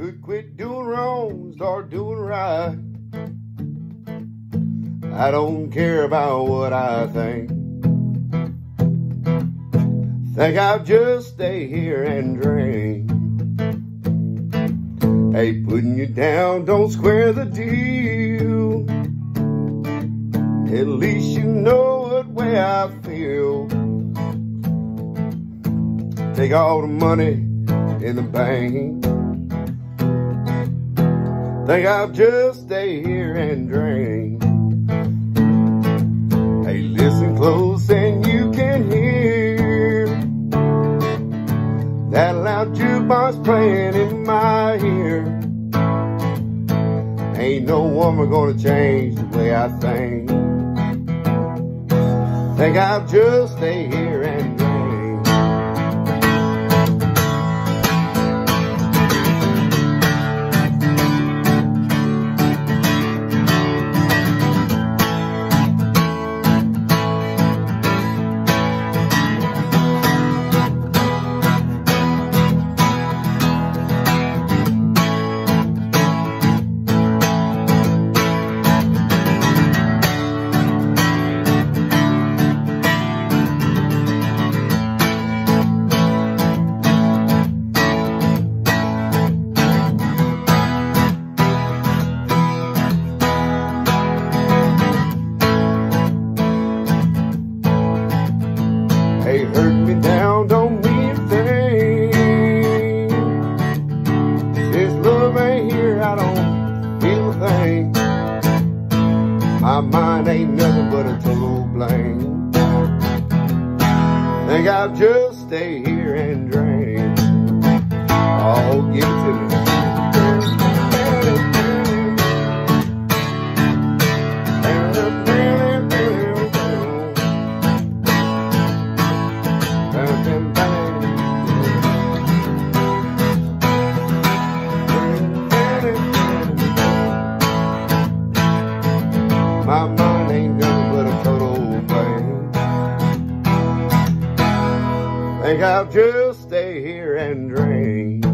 could quit doing wrong, start doing right. I don't care about what I think. Think I'll just stay here and drink. Hey, putting you down don't square the deal. At least you know what way I feel. Take all the money in the bank. Think I'll just stay here and drink. Hey, listen close and you can hear that loud jukebox playing in my ear. Ain't no woman gonna change the way I think. Think I'll just stay here and I don't feel a thing. My mind ain't nothing but a total blank. Think I'll just stay here and drink. Oh, give it to me. Think I'll just stay here and drink.